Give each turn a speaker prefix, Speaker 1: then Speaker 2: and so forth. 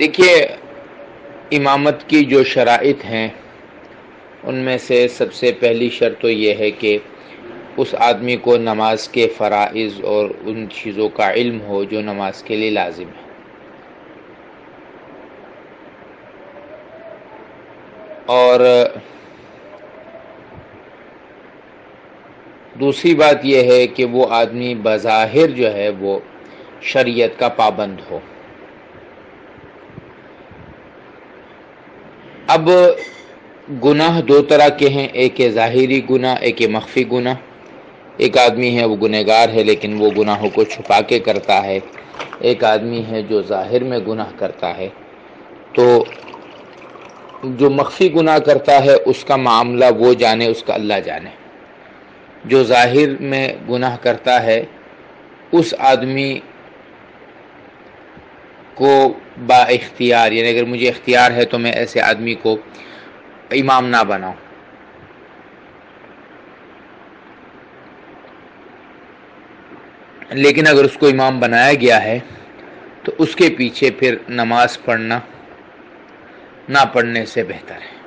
Speaker 1: دیکھیے، امامت کی جو شرائط ہیں، ان میں سے سب سے پہلی شرط تو یہ ہے کہ اس آدمی کو نماز کے فرائض اور ان چیزوں کا علم ہو جو نماز کے لیے لازم ہے۔ اور دوسری بات یہ ہے کہ وہ آدمی بظاہر جو ہے وہ شریعت کا پابند ہو۔ اب گناہ دو طرح کے ہیں، ایک ظاہری گناہ، ایک مخفی گناہ۔ ایک آدمی ہے وہ گنہ گار ہے، لیکن وہ گناہوں کو چھپا کے کرتا ہے۔ ایک آدمی ہے جو ظاہر میں گناہ کرتا ہے۔ تو جو مخفی گناہ کرتا ہے، اس کا معاملہ وہ جانے، اس کا اللہ جانے۔ جو ظاہر میں گناہ کرتا ہے، اس آدمی کو با اختیار یعنی اگر مجھے اختیار ہے تو میں ایسے آدمی کو امام نہ بناؤں۔ لیکن اگر اس کو امام بنایا گیا ہے تو اس کے پیچھے پھر نماز پڑھنا، نہ پڑھنے سے بہتر ہے۔